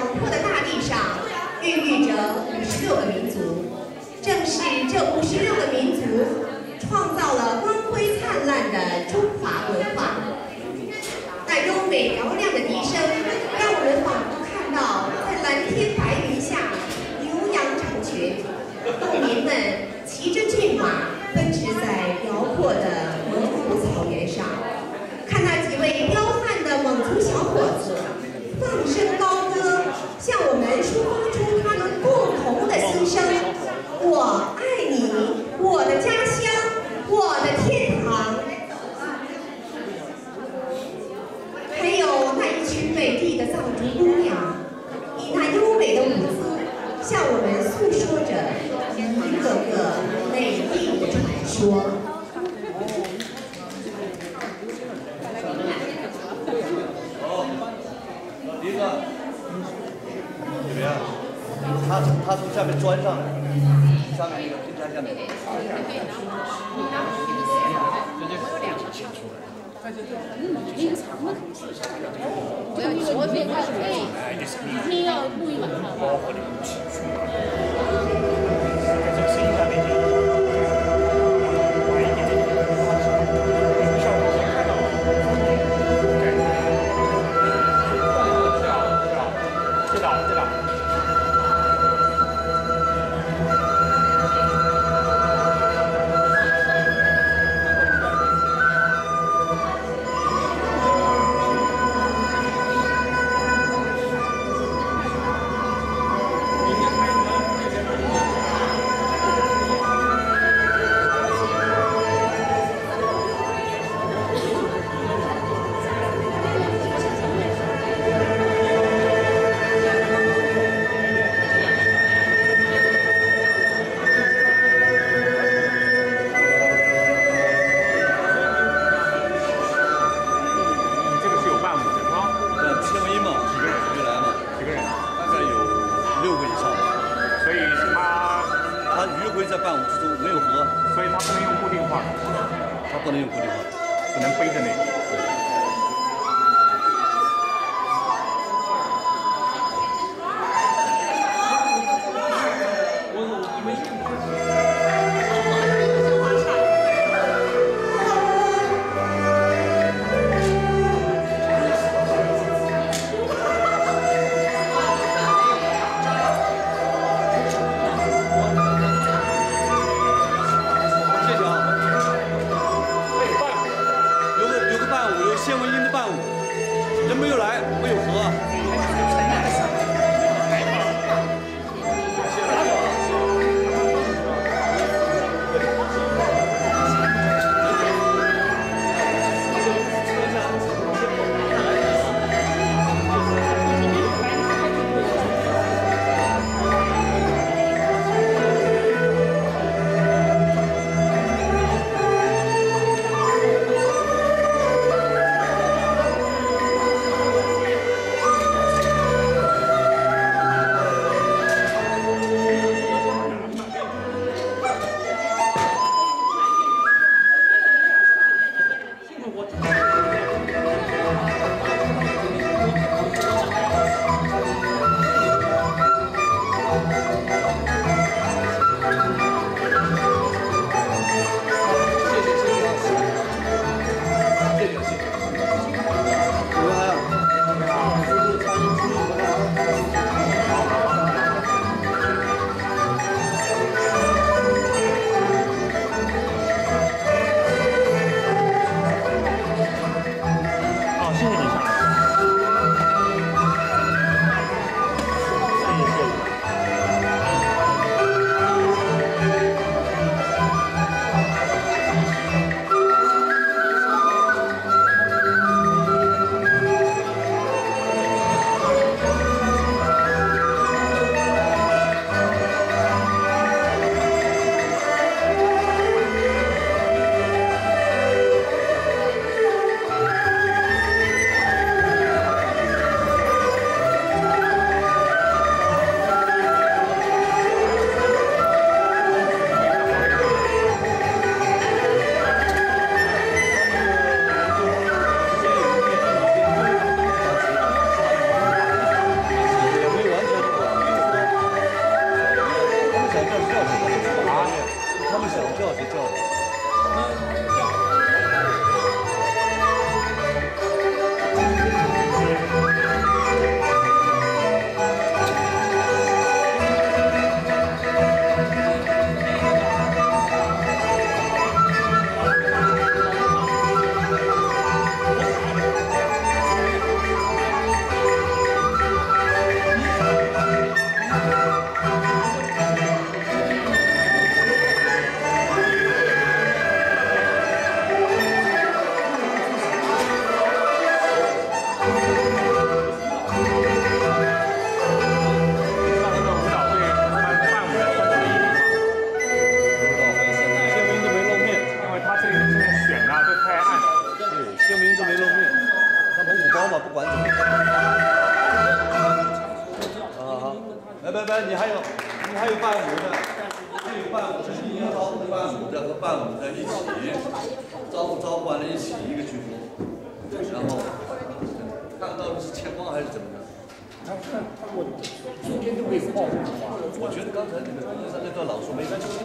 广阔的大地上孕育着五十六个民族正是这五十六个民族创造了光辉灿烂的中华文说。他从他从下面钻上来，上面那个冰山下面。我要我别太累，一定要录一晚上。不能用固定化，不能背着那。啊好，来来来，你还有你还有伴舞的，这有伴舞，这是你要招呼伴舞的和伴舞的一起，招呼招呼完了一起一个曲目，然后看到的是牵光还是怎么的？我昨天就没有报。我觉得刚才那个上那段老说没关系。